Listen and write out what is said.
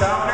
Ciao.